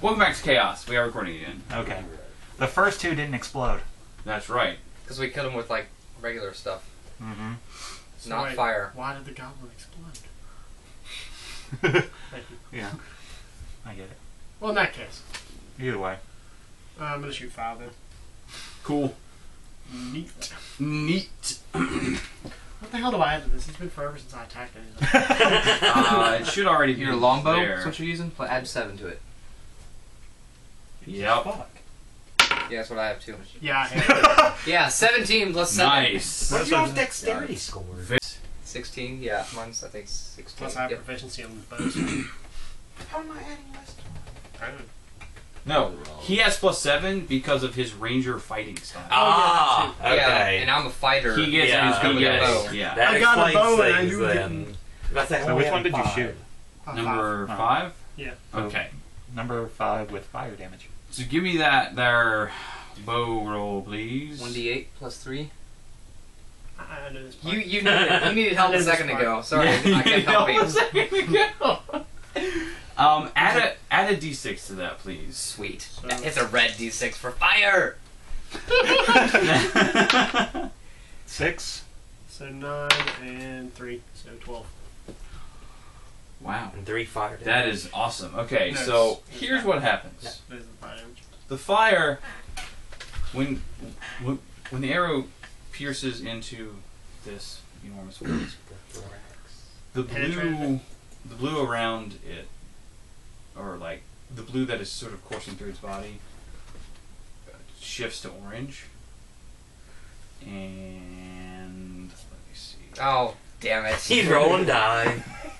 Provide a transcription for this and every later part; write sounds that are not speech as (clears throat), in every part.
Welcome back to Chaos. We are recording again. Okay. The first two didn't explode. That's right. Because we killed him with like regular stuff, Mm-hmm. So not wait, fire. Why did the goblin explode? Thank (laughs) you. yeah. I get it. Well, in that case, Either way. uh, I'm gonna shoot five then. Cool. Neat. Neat. What the hell do I add to this? It's been forever since I attacked anything. (laughs) (laughs) Uh, it should already be Your longbow? there. That's what you're using? Put- Add seven to it. Yep. Yeah, that's what I have too. yeah, (laughs) Yeah, 17 plus 7. Nice. What's your dexterity score? 16, yeah. Mine's, I think, 16. Plus, I have Yep. proficiency on bows. (clears throat) How am I adding less? I. No, he has plus seven because of his ranger fighting style. Ah, Yeah, okay. and I'm a fighter. he gets, Yeah, he okay. gets, yeah. that I got a bow and I things knew then. it That's like, So oh, which one have did you shoot? Five, Number five. five. Yeah. Okay. Number five with fire damage. So give me that there bow roll, please. 1d8 plus 3. I, I know this part. You you needed, you needed help (laughs) I a did this second ago. Sorry, Yeah, I (laughs) you can't help you. a second ago. (laughs) um, add a add a d6 to that, please. Sweet. So- It's a red d6 for fire! Six. So nine and three, so twelve. wow, And three fire damage. that is awesome. Okay, No, so it's- here's what happens. There's the fire damage. The fire, when when when the arrow pierces into this enormous forest, the blue, the blue around it, or like the blue that is sort of coursing through its body, uh, shifts to orange. And let me see. Oh, damn it. He's rolling die. (laughs)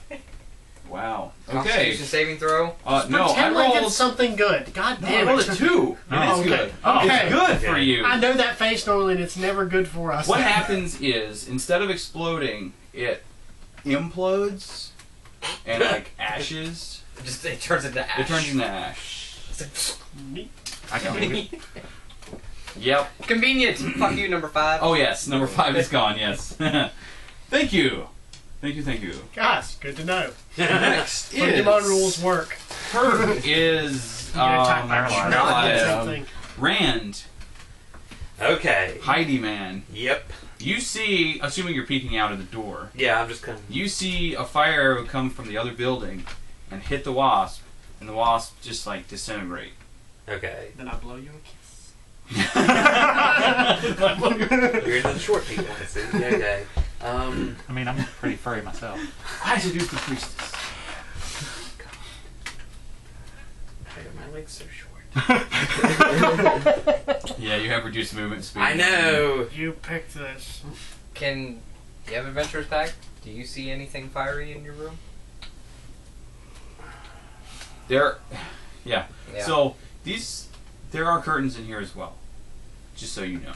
Wow. Okay. Constitution Okay. saving throw. Uh, no, I Pretend like rolled. it's something good. God No, I damn rolled it. a two. It (laughs) Oh, is okay. good. Okay. It's good for you. I know that face normally, and it's never good for us. What (laughs) happens is instead of exploding, it implodes and like ashes. It just it turns into ash. It turns into ash. Neat. I can believe it. (laughs) Yep. Convenient. Fuck you, number five. Oh yes, number five is gone. Yes. thank you. Thank you. Thank you. Guys, good to know. Next is Pokemon rules work. Herb (laughs) is You get attacked um, paralyzed. paralyzed. same. Rand, Okay. Heidi man. Yep. You see, assuming you're peeking out of the door, Yeah, I'm just kind of. you see a fire arrow come from the other building and hit the wasp, and the wasp just like disintegrate. Okay. Then I blow you a kiss. (laughs) You're into the short people, I see. Yeah, okay. Um. I mean, I'm pretty furry myself. I seduce the priestess. Why are my legs so short? (laughs) (laughs) Yeah, you have reduced movement speed. I know. You picked this. Can you have adventurers pack? Do you see anything fiery in your room? There, yeah. Yeah. So these, there are curtains in here as well. Just so you know.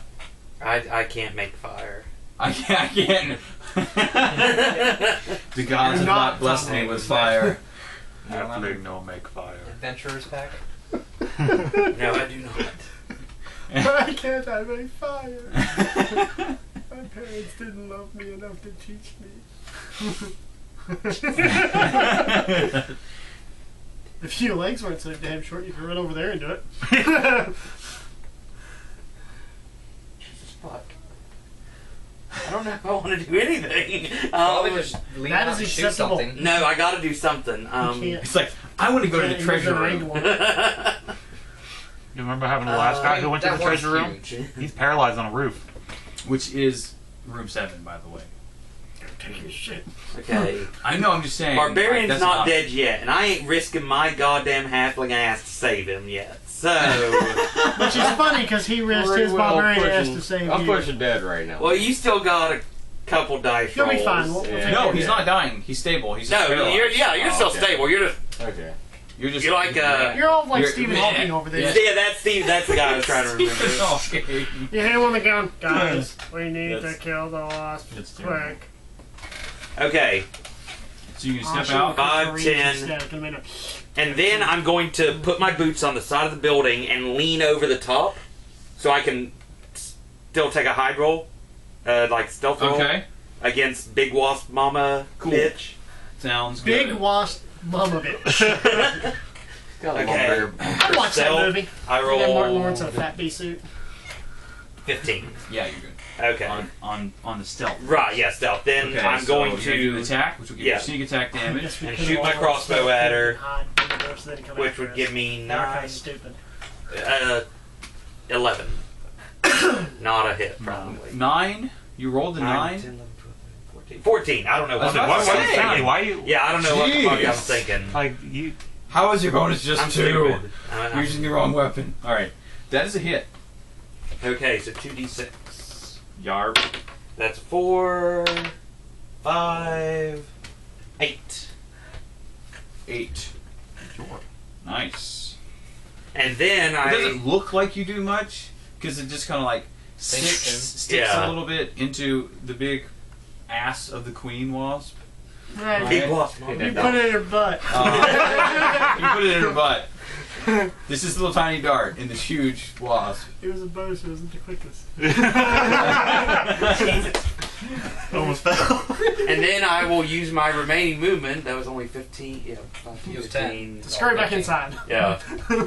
I I can't make fire. I can't. I can't. (laughs) the gods You're have not not blessed me with fire. Halfling no make fire. adventurers pack. (laughs) No, I do not. Why (laughs) can't I make fire? My parents didn't love me enough to teach me. if your legs weren't so damn short, you could run over there and do it. Jesus fuck. I don't know if I want to do anything. (laughs) Probably Um, just lean that out is and shoot acceptable. something. no, I got to do something. Um. can't. It's like I want to go to the Can't treasure use a ring room. (laughs) You remember having the last Uh, guy who went to that the one's treasure room? huge. (laughs) He's paralyzed on a roof. which is room seven, by the way. Take your shit. okay. I know. I'm just saying. Barbarian's like, that's not an dead yet, and I ain't risking my goddamn halfling ass to save him yet. So, (laughs) Which is funny because he risked his well barbarian ass to save I'm you. pushing dead right now. well, you still got a couple dice You'll be fine. We'll- we'll Yeah. take No, care of he's it. not dying. He's stable. He's just No, paralyzed. you're yeah, you're Oh, still okay. stable. You're just okay. You're just. You're like, uh, You're all like You're- Stephen yeah. Hawking over there. Yeah. yeah. That's Steve. That's the guy I was trying to (laughs) remember. Stephen Hawking. You hit him on the gun. (laughs) Guys, we need That's- to kill the wasp That's terrible. quick. Okay, So you can I'll step out. Five, Wolverine ten. instead. And then I'm going to put my boots on the side of the building and lean over the top, so I can still take a hide roll, uh, like stealth roll Okay. against Big Wasp Mama Cool. bitch. Sounds good. Big good. wasp mama bitch. (laughs) Got a Okay. lumber for watched that movie. I You got Martin roll Lawrence in a fat bee suit. 15. Yeah, you're good. Okay. On on on the stealth. Right, yeah, stealth. Then Okay, I'm so going gonna do to, attack, which will give yeah. you sneak attack damage. Yes, And shoot my crossbow stuff at her, and hide in the door so they can come which would us. give me They 9, kinda stupid. uh, 11. (coughs) Not a hit, probably. Nine. You rolled a nine. 10, 11, 12, 13, 14. I don't know I was what the about fuck to I'm thinking. Why you? Yeah, I don't know what the fuck I'm thinking. Like you? How is your bonus just I'm two? stupid. I'm- You're using the wrong weapon. All right, that is a hit. Okay, so 2d6. Yarp. That's 4, 5, 8. Sure. Nice. And then It I. doesn't look like you do much because it just kind of like sticks, sticks Yeah. a little bit into the big ass of the queen wasp. Right. Big wasp. You put it in her butt. Uh, (laughs) you put it in her butt. (laughs) This is a little tiny dart in this huge wasp. It was a bonus, it wasn't the quickest. (laughs) Almost fell. And then I will use my remaining movement. That was only 15. Yeah, 5, You have 15. Scurry back inside. Yeah. (laughs)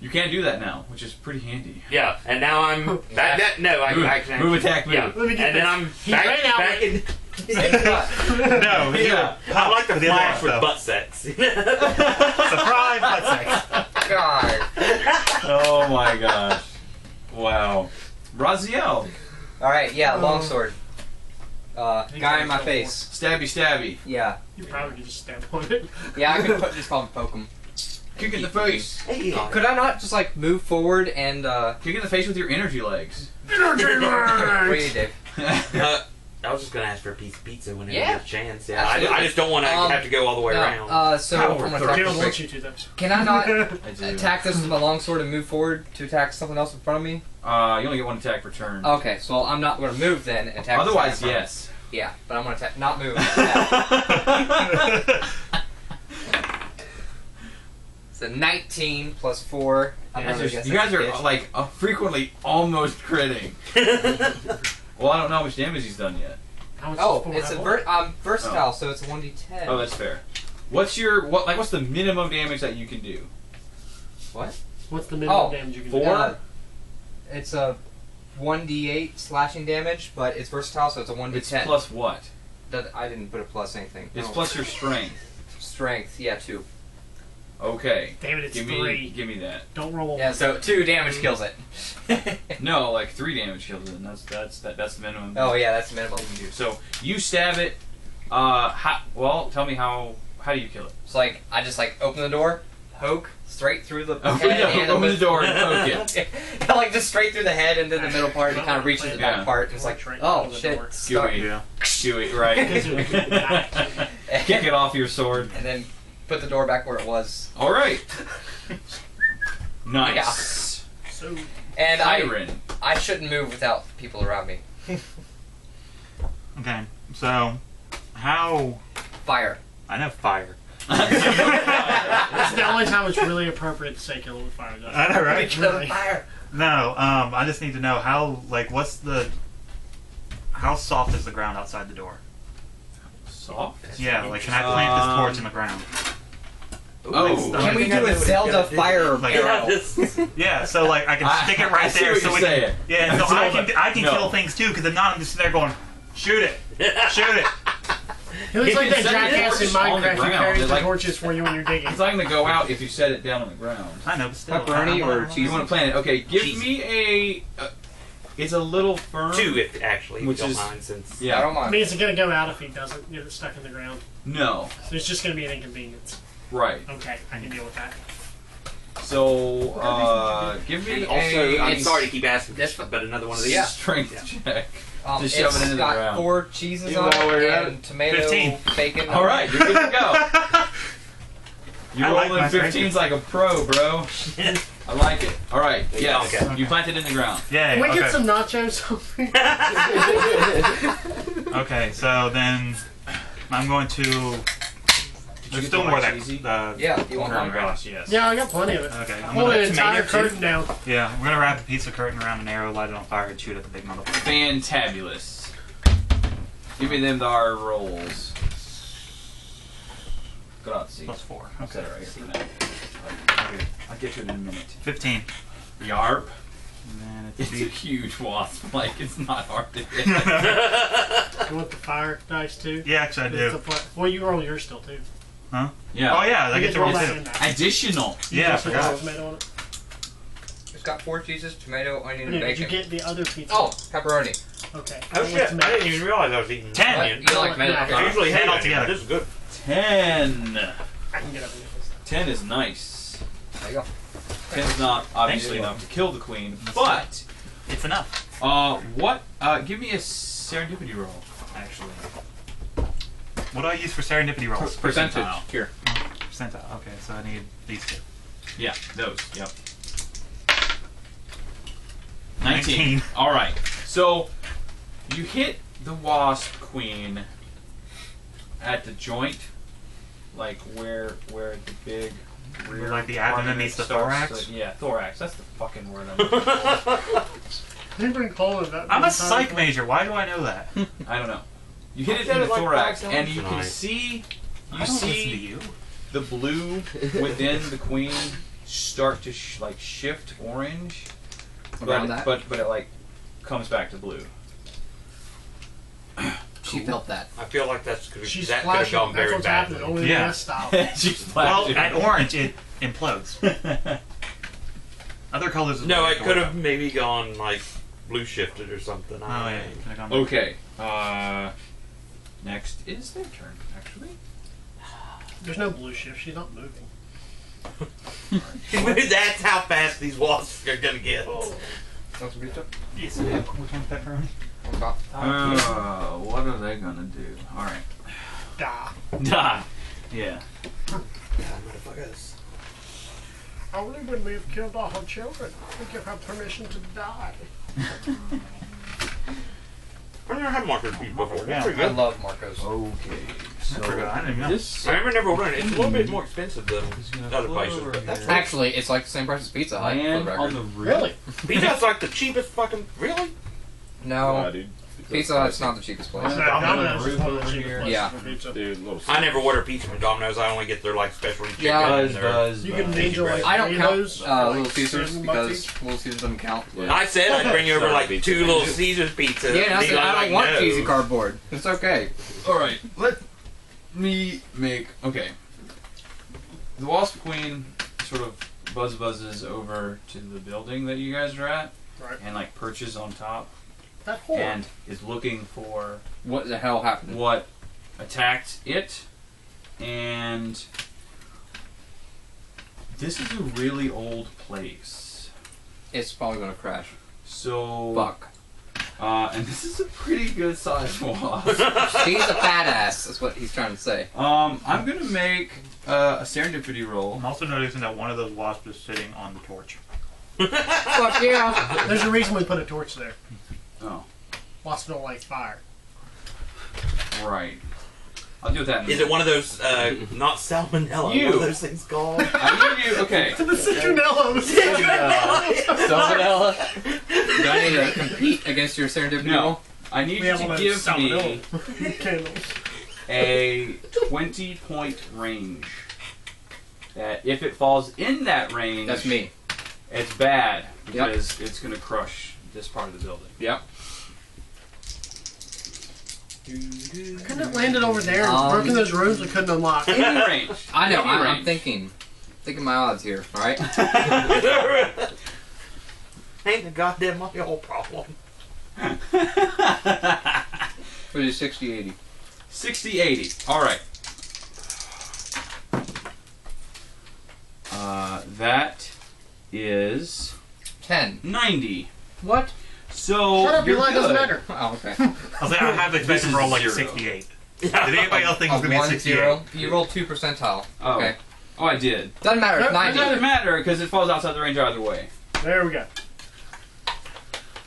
You can't do that now, which is pretty handy. Yeah, and now I'm back. That, no, I, Move, I can move attack, move. Yeah, Let me and get then. I'm back, ran back in. (laughs) no, he Yeah. I like the For the other flash with butt sex. (laughs) Surprise! butt sex. God. Oh my gosh. Wow. Raziel. All right, yeah, Oh. longsword. Uh, guy in my killed face. Stabby stabby. Yeah, You probably could just stab on it. yeah. I could put, just call him poke him. Kick in the face. hey, Could I not just like move forward and uh? Kick in the face with your energy legs. Energy (laughs) What do you legs! do, Dave? uh, I was just gonna ask for a piece of pizza whenever Yeah. you get a chance. Yeah, I, I just don't want to Um, have to go all the way No, around. uh, so Power I'm gonna throw. attack Jalen this- wants you to, though. Can I not (laughs) attack this with my longsword and move forward to attack something else in front of me? Uh, you only get one attack per turn. Okay, so I'm not going to move then. and Attack. Otherwise, something in front of me. yes. Yeah, but I'm going to attack. Not move. attack. It's a 19 plus four. I'm You guys are- guess you that's guys a are bitch. like uh, frequently almost critting. (laughs) (laughs) Well, I don't know how much damage he's done yet. How much Oh, it's a ver- I'm versatile, so it's a 1d10. Oh, that's fair. What's your what? Like, what's the minimum damage that you can do? what? What's the minimum Oh, damage you can four? do? Uh, it's a 1d8 slashing damage, but it's versatile, so it's a 1d10. It's plus what? That- I didn't put a plus anything. It's Oh. plus your strength. strength. Yeah, two. Okay. Damn it, it's Give me, three. give me that. Don't roll. Yeah, so two damage kills it. (laughs) No, like three damage kills it. And that's that's that, that's the minimum. oh yeah, that's the minimum. you can do. So you stab it. Uh, how, well, tell me how how do you kill it? So like, I just like open the door, poke straight through the (laughs) Open head the- and open the door and poke it. (laughs) like just straight through the head and then the middle part. It kind of reaches the back Yeah. part. And it's like, oh shit, door. stuck. Gooey. Yeah. Do it right. Kick it off your sword. and then put the door back where it was. All right. (laughs) Nice. So, And I, Siren. I shouldn't move without people around me. (laughs) Okay. So, how? Fire. I know fire. (laughs) that's the only time it's really appropriate to say kill it with fire. Dust. I know, right? Really. Fire. No. Um. I just need to know how. Like, what's the? How soft is the ground outside the door? Soft. Yeah. Like, can I plant this Um, torch in the ground? Oh. Can we do a Zelda fire Like- (laughs) Yeah, arrow? Yeah. So like, I can I- stick it (laughs) I right see there. what so you're we can, saying. Yeah. So I can. I can No. kill things too. Because if not, I'm just there going, shoot it, (laughs) shoot it. It looks You like can that set the jackass in torch on the Minecraft who ground. carries They're the like- torches for you when you're digging. It's not going to go out if you set it down on the ground. I know, but still. Pepperoni I- or I- cheese? You want to plant it? Okay, give Cheesy. me a. Uh, it's a little firm. Two, if actually, if Which you don't is- mind, since I Yeah. don't I mind. mean, it's going to go out if he doesn't get it stuck in the ground. No. So it's just going to be an inconvenience. Right. Okay, I can deal with that. So, uh, give me And a, also, I'm sorry to keep asking, That's this, but another one of these. Yeah. strength Yeah. check. Um, Just shove it's it into the got ground. four cheeses You on know where you're it at? and tomato, 15. bacon. All right, you're good to go. (laughs) You I like rolling my strength. 15s like a pro, bro. I like it. All right, yes. Okay. You planted in the ground. Yay. Can we okay. get some nachos? (laughs) Okay, so then I'm going to. Did you There's still the more white that. cheesy? Uh, Yeah, you want Oh my one? gosh, yes. yeah, I got plenty of it. Okay, I'm Hold gonna an entire tomato too. curtain down. Yeah, we're gonna wrap a piece of curtain around an arrow, light it on fire, and shoot at the big motherfucker. Fantabulous. Give me them our rolls. Grazie. Plus four. I'll set it right here for now. Okay, I'll get to it in a minute. 15. Yarp. Man, It's it's a a huge wasp. (laughs) Like it's not hard to (laughs) hit. You want the fire dice too? Yeah, actually, I It's do. the well, you roll yours still too. Huh? yeah. Oh, yeah, I You get to roll roll that in that. Additional. Yeah, I forgot. tomato on it. It's got four cheeses, tomato, onion, and Yeah, did you get the other pizza? Oh, pepperoni. okay. Oh That shit! I didn't even realize I was eating Ten. onion. You don't like tomato? Yeah. I Okay. usually Ten hate altogether. onion. This is good. Ten. I can get up and get this. Ten is nice. There you go. Ten is not obviously enough to kill the queen, but It's enough. uh, what? Uh, give me a serendipity roll. Actually, What do I use for serendipity rolls? percentile. Here. Percentile. Okay, so I need these two. Yeah, those. Yep. 19. 19. All right. So you hit the wasp queen at the joint, like where where the big rear Like the abdomen meets the thorax? to- yeah, thorax. That's the fucking word I'm looking for. You've been calling that. I'm a psych time. major. Why do I know that? (laughs) I don't know. You hit it said in the like thorax, and you can tonight. see you don't listen to see you. the blue (laughs) within the queen start to sh- like shift orange, Around but that. but but it like comes back to blue. She felt that. I feel like that's could She's that could have flashing. gone That's very what's happening. badly. Only Yeah. yeah. this style. She's Well, at orange, it implodes. (laughs) Other colors. is No, it I could have maybe gone like blue shifted or something. with. I Oh don't yeah. know. could've gone- okay. Uh, next is their turn. Actually, There's no blue shift. She's not moving. (laughs) That's how fast these walls are gonna get. Oh. Want some pizza? Yes. Which one's pepperoni? On top. uh, what are they gonna do? All right. Da. Die. Yeah. Motherfuckers. Only when we've killed all her children, we give her permission to die. (laughs) I've never had marker beef before. Yeah. That's pretty I good. love Marcos. Okay. So forgot. I didn't know. this I remember never ordering it. It's a little bit more expensive than gonna other float places, over but that's here. Actually, it's like the same price as Pizza Hut. For land on record. the roof. Really? (laughs) Pizza's like the cheapest fucking. Really? No, dude. Pizza Hut's not the cheapest place. Yeah. Domino's is Roof one of the cheapest here. places Yeah. for pizza. Dude, little. I never order pizza from Domino's. I only get their like specialty chicken. Yeah. Buzz, their- buzz, You can buzz. enjoy like I don't three count of uh, Little Caesars because. Little Caesars doesn't count. I said I'd bring you over Sorry, like pizza. two little Caesars pizzas. Yeah, I said like, I don't want no. cheesy cardboard. It's okay. All right, let me make okay. The wasp queen sort of buzz buzzes over to the building that you guys are at, Right. and like perches on top, That whore. and is looking for What the hell happened? what attacked it, and this is a really old place. It's probably gonna crash. So Fuck. Uh, and this is a pretty good sized (laughs) wasp. He's a fat ass. That's what he's trying to say. um, I'm gonna make uh, a serendipity roll. I'm also noticing that one of those wasps is sitting on the torch. Fuck yeah. There's a reason we put a torch there. Oh, Wasps don't like fire. right. I'll deal with that. In a Is it one of those uh, (laughs) not salmonella? You. What are those things called? (laughs) I give you okay. (laughs) The citronellos. Salmonella. Do I need to compete against your serendipity No. roll? I need you to give those me salmonella candles. a 20 point range. That if it falls in that range, That's me. It's bad Yep. because it's gonna crush this part of the building. Yep. Couldn't have landed over there and Um, broken those rooms we couldn't unlock. Any (laughs) range. I know. Any I'm, I'm range. thinking. Thinking my odds here. All right. (laughs) Ain't the goddamn my whole problem. (laughs) For the 60 80. 60 80. All right. Uh, that is 10. 90. What? So Shut up, your you're line doesn't good. matter. Oh, okay. (laughs) I was like, I have This expected is to roll like zero. 68. (laughs) Did anybody else think it was going to be one 68? zero. You rolled two percentile. Oh. Okay. Oh, I did. Doesn't matter. It's No, It doesn't matter because it falls outside the range either way. There we go.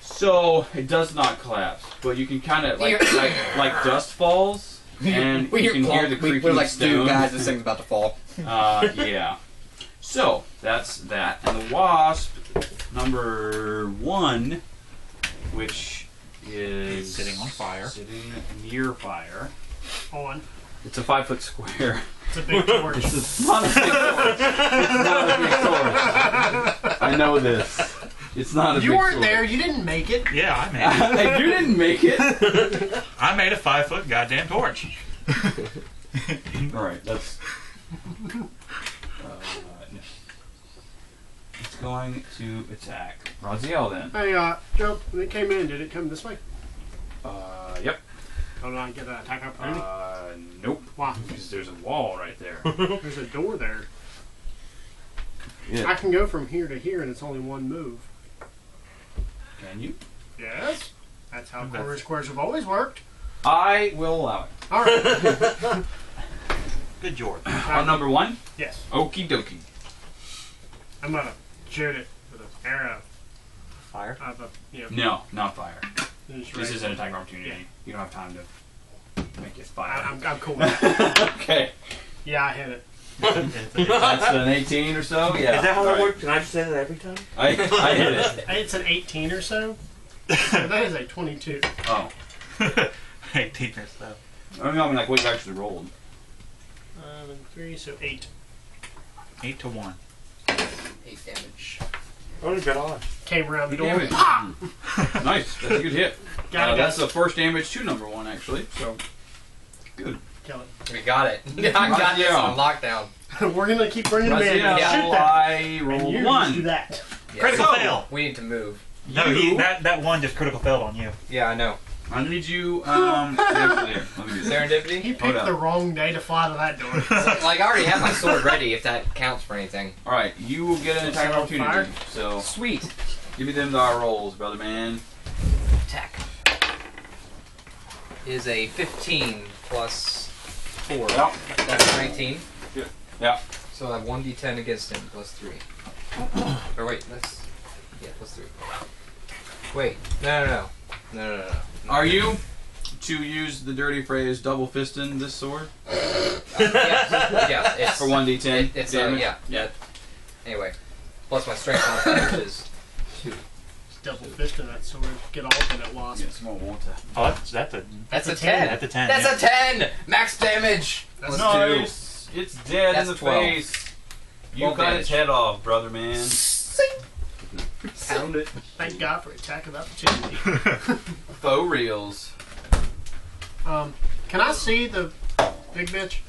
So it does not collapse, but you can kind of like Here. like like dust falls, (laughs) and we you can hear the we, creaking we're like stone. two guys. This thing's about to fall. Uh, yeah. So that's that, and the wasp number one, which is Sitting on fire. sitting near fire. On. It's a five foot square. It's a big torch. It's not a big sword. It's not a big torch. I know this. It's not a big one. you big weren't sword. there. You didn't make it. Yeah, I made (laughs) it. You didn't make it. (laughs) I made a five foot goddamn torch. All right, that's. Uh, no. It's going to attack Raziel then. Hey, uh, Joe, when it came in, did it come this way? Uh, yep. Don't I get an attack opportunity? Uh, nope. Why? Because there's a wall right there. (laughs) There's a door there. Yeah. I can go from here to here, and it's only one move. Can you? Yes. That's how That's- quarter squares have always worked. I will allow it. All right. (laughs) Good George. On number one, yes. okie dokie. I'm gonna shoot it with an arrow Fire. of a, you know, No, not fire. just This raise is an it. attack opportunity. Yeah. You don't have time to make it I, fire. I'm, I'm cool with that. (laughs) okay. Yeah, I hit it. (laughs) That's an 18 or so? Yeah. Is that how All that right. works? Can I just say that every time? I, I hit it. (laughs) It's an 18 or so. So that is a 22. Oh. 18 or so. I don't know, I mean, like, what you actually rolled. Um, and three, so eight. 8 to 1. Eight damage. What is good odds? Came around the door. Damn. Pop! (laughs) Nice. That's a good hit. (laughs) Got Uh, it. that's the first damage to number one, actually. So, good. Kill it. We got it. (laughs) I got this Yeah. on lockdown. We're gonna keep bringing them in. Raziel, Yeah. Shoot that. I And rolled you just do one. that. Yeah, Critical So- fail. We need to move. No, You- he, that, that one just critical failed on you. Yeah, I know. I need you, um, (laughs) actually, here, let me do this. He picked Hold up. the wrong day to fly to that door. (laughs) like, I already have my sword ready if that counts for anything. Alright, you will get an attack So, opportunity. fire? So, Sweet. give me them die rolls, brother man. Attack. Is a 15 plus 4. Yep. That's 19. Yeah. Yeah. So I have 1d10 against him, plus 3. or wait, that's. Yeah, plus 3. Wait, no, no, no. No, no, no, no. Are you to use the dirty phrase double fisting this sword? (laughs) Uh, yes, yes, it's. For 1d10 It, it's, uh, damage? yeah, yeah. Anyway, plus my strength modifier, which is 2. Just double fisting that sword. Get all of it at wasp. Yes, more water. Oh, that's, that's a That's a a 10. 10. that's a 10. That's yeah. a 10! Max damage! That's Plus two. Nice. It's dead That's in the 12. face. You 12 got damage. its head off, brother man. Sing. Pound it. Thank God for attack of opportunity. (laughs) Faux reels. Um, can I see the big bitch?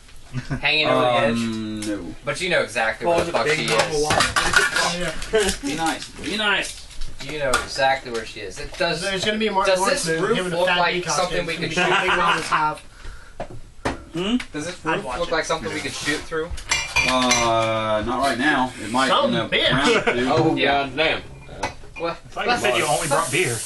Hanging over the edge. Um, no. But you know exactly Well, where the fuck she is. Oh, yeah. (laughs) Be nice. Be nice. You know exactly where she is. It does. There's gonna be a Mark Does Lawrence this movie, roof him in a look fat like bee costume. something we It's could (laughs) gonna be shoot big on his hive. Does this I'd roof watch look it. like something we could shoot through? Uh, not right now. It might Some in the bitch. round two. Oh, Yeah. god damn. What? I thought you said you only brought beer. (laughs)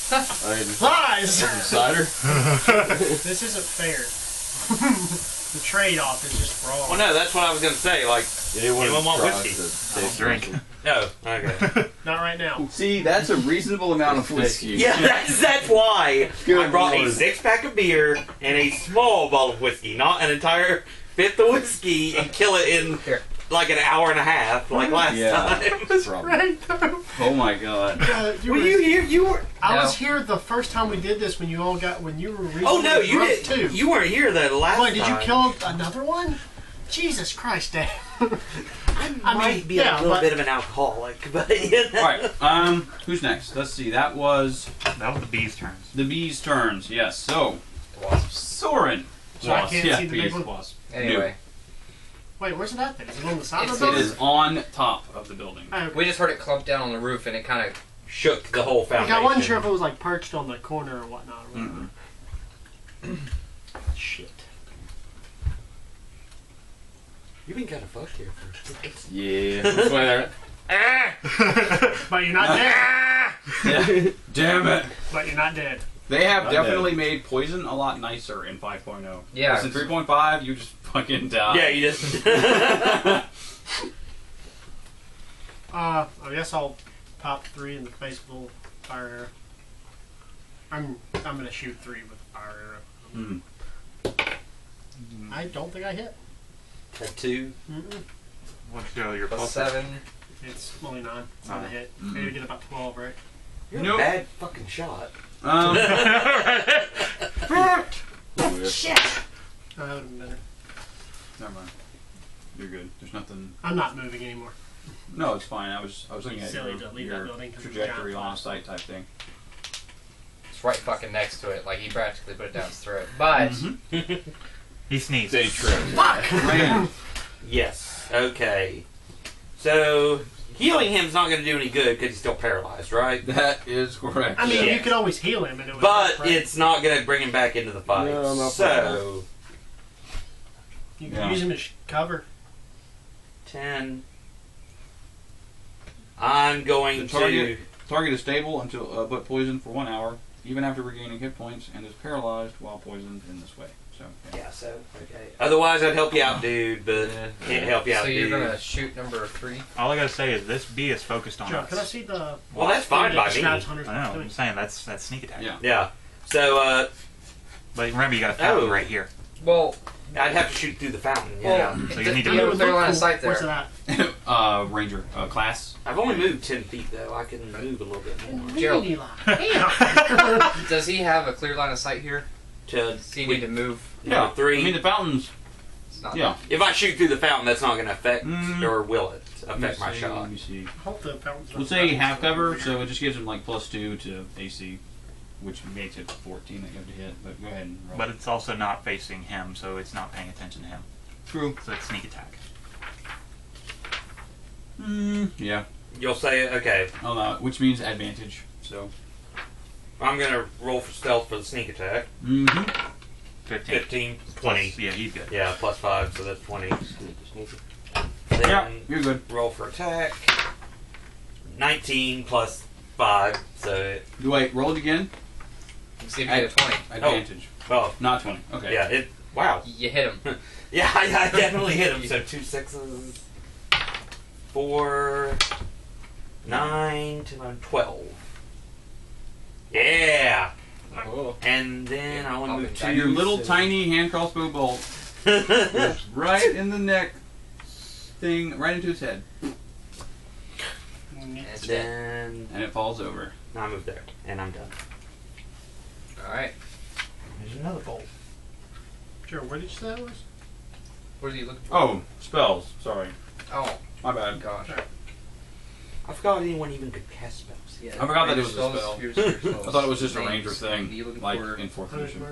Lies! Cider? (laughs) this isn't fair. (laughs) the trade-off is just wrong. Well, no, that's what I was gonna say. Like, Anyone want whiskey? I'll drink. no. Okay. Not right now. See, that's a reasonable amount of whiskey. yeah, that's that's why Good I brought a six pack of beer and a small bottle of whiskey, not an entire fifth of whiskey, and kill it in Here. Like an hour and a half, like last Yeah. time. (laughs) Probably. Right though. Oh my god. Uh, you Were were, you here? You were. I No. was here the first time we did this when you all got when you were. reading Oh no, you did. too. You weren't here the last Wait, did you kill another one? Jesus Christ, Dave. (laughs) I I might mean, be yeah, a little but- bit of an alcoholic, (laughs) but you know. Alright, um, who's next? Let's see. That was That was the bees' turns. the bees' turns. Yes. So, Wasps. Soran. So I can't yeah, see the big bees. one? Wasp. Anyway, Wait, where's it at then? Is it on the side It's- of the It building? is on top of the building. Oh, we just heard it clump down on the roof, and it kind of shook the whole like, foundation. I wasn't sure if it was like perched on the corner or whatnot. Or whatever. Shit. You've been kind of fucked here for Yeah. (laughs) That's why they're. Ah! (laughs) But you're not dead. (laughs) Yeah. Damn it. But you're not dead. They have Not definitely made poison a lot nicer in 5.0. Yeah. Because in 3.5, you just fucking die. Yeah, you just. (laughs) Uh, I guess I'll pop three in the face with a little fire arrow. I'm I'm gonna shoot three with a fire arrow. Hmm. I don't think I hit. A two. Mm-mm. What's your, your plus plus? seven. It's only nine. It's not a Oh. hit. Mm-mm. Maybe get about twelve, right? You're Nope. a bad fucking shot. Um, (laughs) Shit. Oh, that would have been better. never mind. you're good. There's nothing. I'm not moving anymore. No, it's fine. I was I was looking at Silly your, to leave that your building 'cause it's trajectory giant on flash. site type thing. It's right fucking next to it. Like he practically put it down his throat. But (laughs) He sneezed. Day trip. Rand, Yes. Okay. So healing him's not going to do any good because he's still paralyzed, right? that is correct. I mean, Yeah. you could always heal him, and it would. But right? it's not going to bring him back into the fight. No, no so you can Yeah. use him as cover. ten. I'm going The target- to. Target is stable until uh, but poisoned for one hour, even after regaining hit points, and is paralyzed while poisoned in this way. So yeah. Yeah. So okay. Otherwise, I'd help you out, dude, but Yeah. can't help you out, so you're dude. gonna shoot number three. All I gotta say is this bee is focused on Joe, us. can I see the? Well, that's fine by me. I know. to I'm saying that's that's sneak attack. Yeah. Yeah. So uh, But remember, you got a fountain Oh. right here. Well, I'd have to shoot through the fountain. Yeah. well, so you need to you have a move. clear line of Cool. sight Where's there. it at? (laughs) uh, Ranger uh, class. I've only moved ten feet though. I can move a little bit more. Gerald. Really loud. (laughs) Does he have a clear line of sight here? To Does he need to move? number three. I mean the fountains. It's not. Yeah. If I shoot through the fountain, that's not going to affect, Mm. or will it affect my see, shot? Let me see. Hope the fountains are Let's say half cover, so it just gives him like plus two to AC, which makes it 14 that you have to hit. But go ahead and roll. But it's also not facing him, so it's not paying attention to him. true. So it's sneak attack. Mm, yeah. You'll say, okay, Oh, no, which means advantage. So. I'm going to roll for stealth for the sneak attack. Mm-hmm. 15. 15, 20. Plus- yeah, he's good. Yeah, plus 5, so that's 20. Yeah, you're good. roll for attack. 19 plus 5, so, it, Do I roll it again? See if you get a twenty. Advantage. well, Not 20. Okay. yeah, it, wow. (laughs) You hit him. (laughs) Yeah, I, I definitely hit him. So two sixes, four, nine, ten, eleven, twelve. Yeah, Oh. and then I want to move to. Your little tiny hand crossbow bolt (laughs) right in the neck thing, right into his head, mm-hmm. and then and it falls over. Now I move there, and I'm done. All right. There's another bolt. Sure, where did you say that was? What are you looking for? Oh, spells. Sorry. Oh My bad. gosh. I forgot anyone even could cast spells. Yeah. I forgot that it was a spell. fears, fear (laughs) spells, I thought it was just a ranger thing, like for? in fourth edition.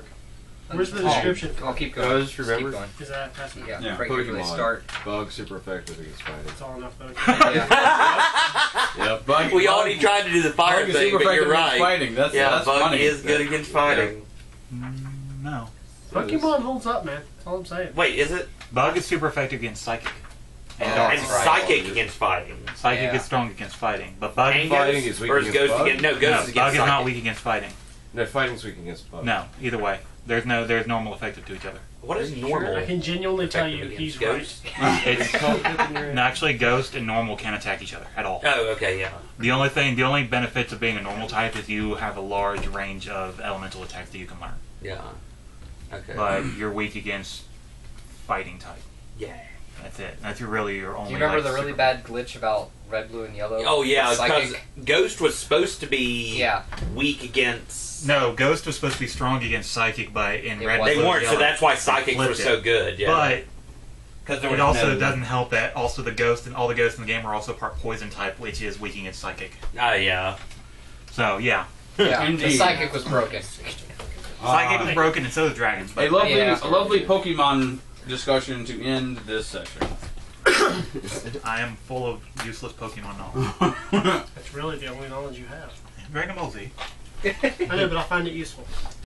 Where's the Oh, description? I'll keep going. I just Just remember. Keep going. Is that past? Yeah. Yeah. Right here they start. Bug super effective against fighting. That's all enough though. (laughs) Yeah. Yep. Bug, We bug- already tried to do the fire bug thing, but you're effective right. Fighting. That's yeah, that's Bug funny. is good against fighting. Mm, no. Pokemon holds up, man. That's all I'm saying. Wait, is it? Bug is super effective against psychic. And and that's right. psychic against fighting. Psychic Yeah. is strong against fighting, but bug, And Fighting ghost, is weak or is against ghost bug? against no ghost no, is bug is not weak against fighting. No, fighting's weak against bug. No, either way, there's no there's normal effective to each other. What is Are you normal? I can genuinely tell you he's against right. ghosts? It's (laughs) no, actually ghost and normal can't attack each other at all. Oh, okay, yeah. The only thing, the only benefits of being a normal type is you have a large range of elemental attacks that you can learn, Yeah. Okay. but you're weak against fighting type. yeah. That's it. That's your really your only. Do you remember like, the really super- bad glitch about red, blue, and yellow? Oh yeah, because Ghost was supposed to be Yeah. weak against. No, ghost was supposed to be strong against psychic, but in It red, wasn't. They weren't, so yellow. that's why psychics were so good. Yeah. But because it also doesn't help that also the ghost and all the ghosts in the game are also part poison type, which is weak against psychic. Oh yeah. So yeah, (laughs) Yeah. The psychic was broken. psychic was broken, and so is dragons. A lovely, Yeah. a lovely Pokemon discussion to end this section. (coughs) I am full of useless Pokemon knowledge. That's really the only knowledge you have. Dragon Ball Z. I know, but I find it useful.